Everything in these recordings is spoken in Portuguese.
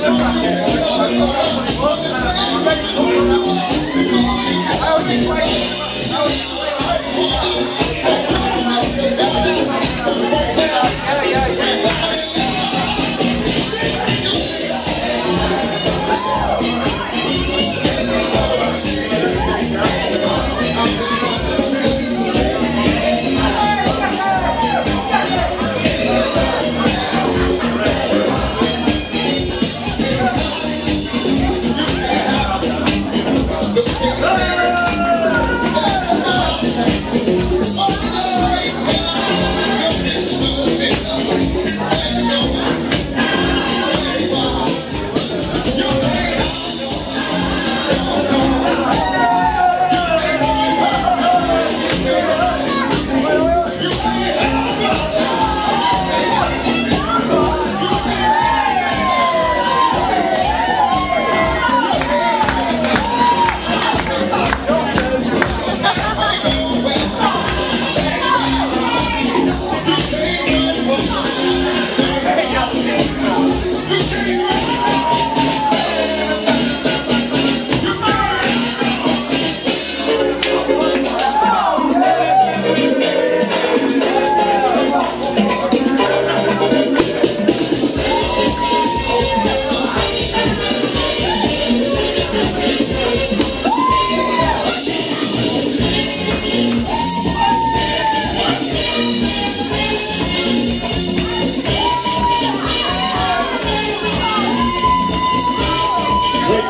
não plateia.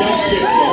Don't sit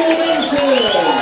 Fluminense.